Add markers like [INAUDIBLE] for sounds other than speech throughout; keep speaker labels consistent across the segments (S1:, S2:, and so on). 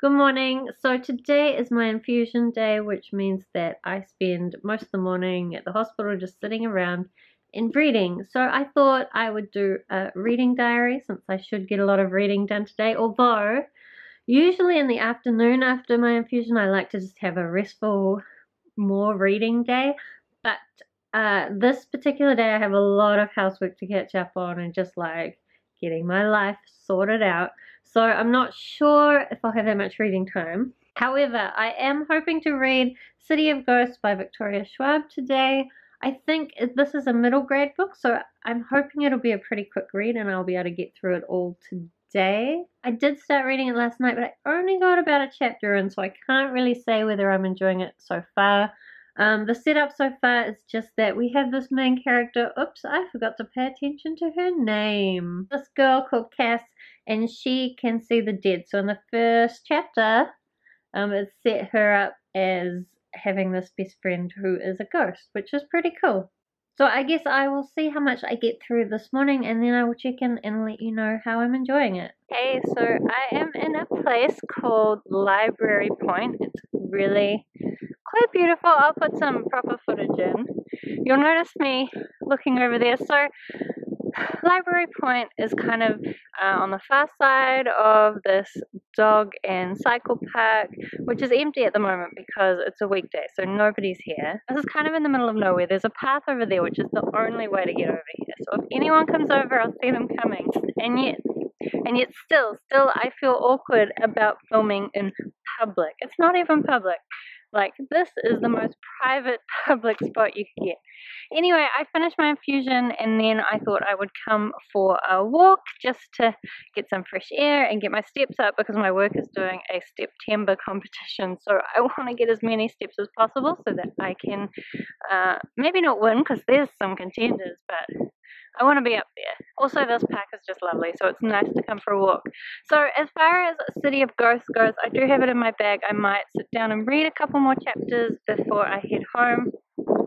S1: Good morning. So today is my infusion day, which means that I spend most of the morning at the hospital just sitting around and reading. So I thought I would do a reading diary since I should get a lot of reading done today. Although, usually in the afternoon after my infusion, I like to just have a restful, more reading day. But uh, this particular day, I have a lot of housework to catch up on and just like getting my life sorted out. So I'm not sure if I'll have that much reading time. However, I am hoping to read City of Ghosts by Victoria Schwab today. I think this is a middle grade book, so I'm hoping it'll be a pretty quick read and I'll be able to get through it all today. I did start reading it last night, but I only got about a chapter in, so I can't really say whether I'm enjoying it so far. Um, the setup so far is just that we have this main character. Oops, I forgot to pay attention to her name. This girl called Cass, and she can see the dead. So in the first chapter, um, it set her up as having this best friend who is a ghost, which is pretty cool. So I guess I will see how much I get through this morning and then I will check in and let you know how I'm enjoying it. Okay, so I am in a place called Library Point. It's really quite beautiful. I'll put some proper footage in. You'll notice me looking over there. So Library Point is kind of uh, on the far side of this dog and cycle park, which is empty at the moment because it's a weekday, so nobody's here. This is kind of in the middle of nowhere. There's a path over there, which is the only way to get over here. So if anyone comes over, I'll see them coming. And yet, and yet still, still, I feel awkward about filming in public. It's not even public. Like, this is the most private [LAUGHS] public spot you could get. Anyway, I finished my infusion and then I thought I would come for a walk just to get some fresh air and get my steps up because my work is doing a September [LAUGHS] competition. So I want to get as many steps as possible so that I can uh, maybe not win because there's some contenders, but I want to be up there. Also, this park is just lovely, so it's nice to come for a walk. So, as far as City of Ghosts goes, I do have it in my bag. I might sit down and read a couple more chapters before I head home.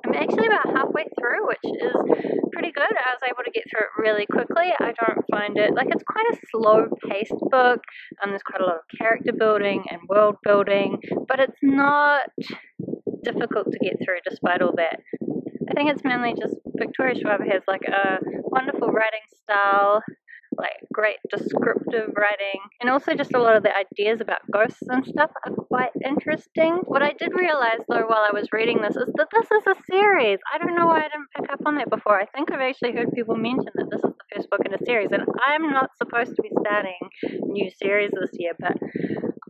S1: I'm actually about halfway through, which is pretty good. I was able to get through it really quickly. I don't find it like it's quite a slow paced book, and there's quite a lot of character building and world building, but it's not difficult to get through despite all that. I think it's mainly just Victoria Schwab has like a wonderful writing style, like great descriptive writing, and also just a lot of the ideas about ghosts and stuff are quite interesting. What I did realize though while I was reading this is that this is a series. I don't know why I didn't pick up on that before. I think I've actually heard people mention that this is the first book in a series, and I'm not supposed to be starting new series this year, but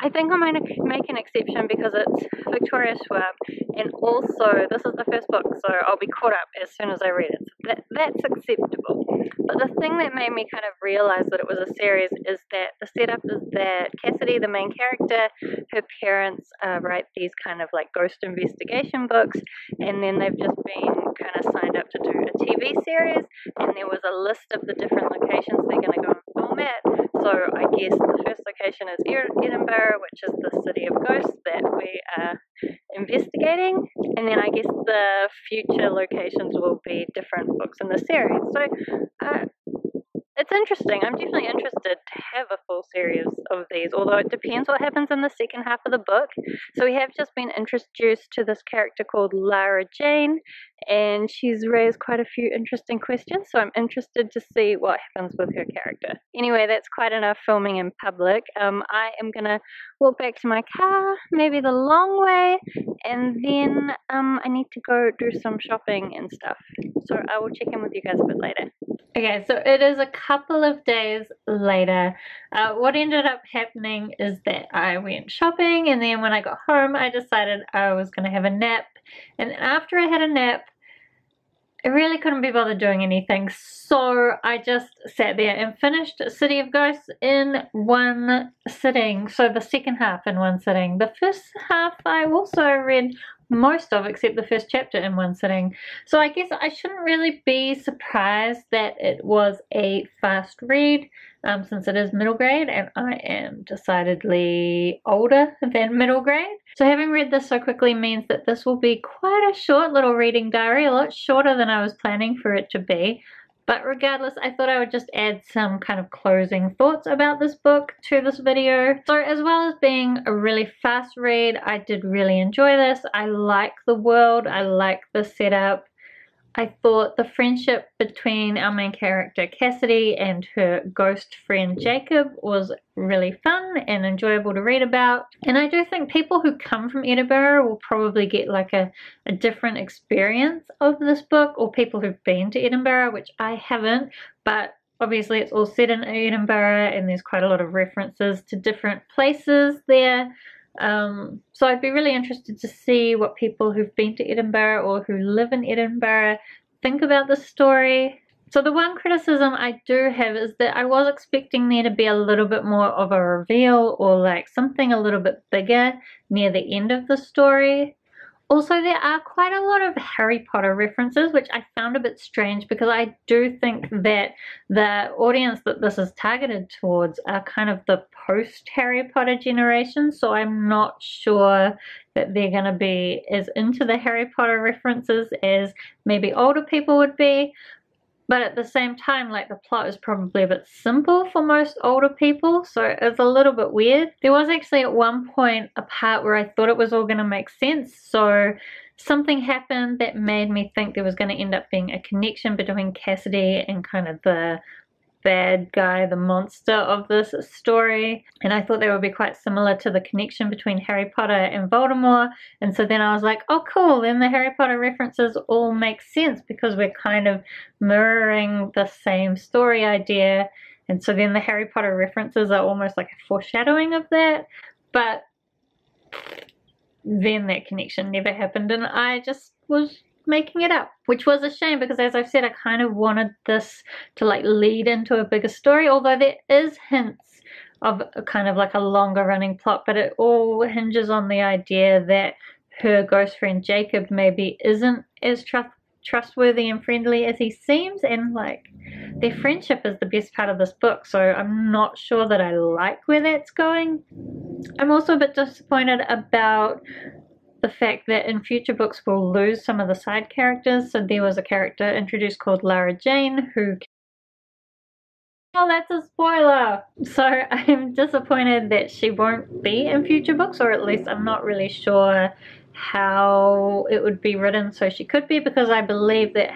S1: I think I'm going to make an exception because it's Victoria Schwab, and also this is the first book, so I'll be caught up as soon as I read it. So that, that's acceptable. But the thing that made me kind of realize that it was a series is that the setup is that Cassidy, the main character, her parents uh, write these kind of like ghost investigation books, and then they've just been kind of signed up to do a TV series, and there was a list of the different locations they're going to go and film at. So I guess the first location is Edinburgh, which is the city of ghosts that we are investigating. And then I guess the future locations will be different books in the series. So uh, it's interesting. I'm definitely interested to have a full series of these, although it depends what happens in the second half of the book. So we have just been introduced to this character called Lara Jane, and she's raised quite a few interesting questions. So I'm interested to see what happens with her character. Anyway, that's quite enough filming in public. Um, I am gonna walk back to my car, maybe the long way, and then um, I need to go do some shopping and stuff. So I will check in with you guys a bit later. Okay, so it is a couple of days later. Uh, what ended up happening is that I went shopping and then when I got home I decided I was going to have a nap. And after I had a nap, I really couldn't be bothered doing anything. So I just sat there and finished City of Ghosts in one sitting. So the second half in one sitting. The first half I also read most of except the first chapter in one sitting. So I guess I shouldn't really be surprised that it was a fast read um, since it is middle grade and I am decidedly older than [LAUGHS] middle grade. So having read this so quickly means that this will be quite a short little reading diary, a lot shorter than I was planning for it to be. But regardless, I thought I would just add some kind of closing thoughts about this book to this video. So as well as being a really fast read, I did really enjoy this. I like the world, I like the setup. I thought the friendship between our main character Cassidy and her ghost friend Jacob was really fun and enjoyable to read about. And I do think people who come from Edinburgh will probably get like a, a different experience of this book or people who've been to Edinburgh, which I haven't, but obviously it's all set in Edinburgh and there's quite a lot of references to different places there. Um, so I'd be really interested to see what people who've been to Edinburgh or who live in Edinburgh think about the story. So the one criticism I do have is that I was expecting there to be a little bit more of a reveal or like something a little bit bigger near the end of the story. Also, there are quite a lot of Harry Potter references, which I found a bit strange because I do think that the audience that this is targeted towards are kind of the post Harry Potter generation, so I'm not sure that they're going to be as into the Harry Potter references as maybe older people would be. But at the same time, like the plot is probably a bit simple for most older people, so it's a little bit weird. There was actually at one point a part where I thought it was all going to make sense, so something happened that made me think there was going to end up being a connection between Cassidy and kind of the bad guy, the monster of this story. And I thought they would be quite similar to the connection between Harry Potter and Voldemort. And so then I was like, oh cool, then the Harry Potter references all make sense because we're kind of mirroring the same story idea. And so then the Harry Potter references are almost like a foreshadowing of that. But then that connection never happened and I just was making it up, which was a shame because as I've said, I kind of wanted this to like lead into a bigger story, although there is hints of a kind of like a longer running plot, but it all hinges on the idea that her ghost friend Jacob maybe isn't as trust trustworthy and friendly as he seems and like their friendship is the best part of this book so I'm not sure that I like where that's going. I'm also a bit disappointed about the fact that in future books we'll lose some of the side characters. So there was a character introduced called Lara Jane who Oh, that's a spoiler! So [LAUGHS] I'm disappointed that she won't be in future books, or at least I'm not really sure how it would be written so she could be, because I believe that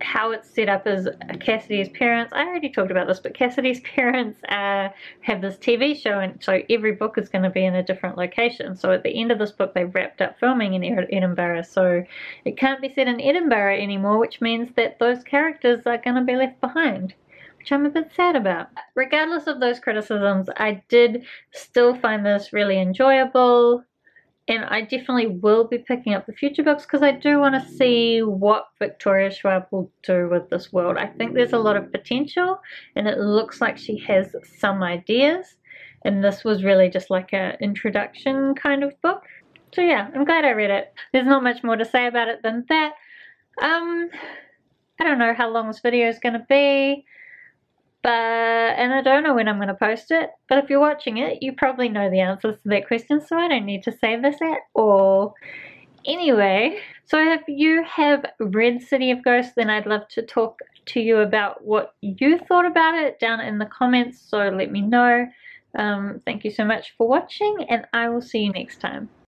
S1: how it's set up is Cassidy's parents, I already talked about this, but Cassidy's [LAUGHS] parents uh, have this TV show and so every book is going to be in a different location. So at the end of this book they wrapped up filming in Edinburgh so it can't be set in Edinburgh anymore which means that those characters are going to be left behind which I'm a bit sad about. Regardless of those criticisms, I did still find this really enjoyable and I definitely will be picking up the future books because I do want to see what Victoria Schwab will do with this world. I think there's a lot of potential and it looks like she has some ideas and this was really just like an introduction kind of book. So yeah, I'm glad I read it. There's not much more to say about it than that. Um, I don't know how long this video is going to be but and I don't know when I'm going to post it but if you're watching it you probably know the answers to that question so I don't need to say this at all. Anyway so if you have read City of Ghosts then I'd love to talk to you about what you thought about it down in the comments so let me know. Um, thank you so much for watching and I will see you next time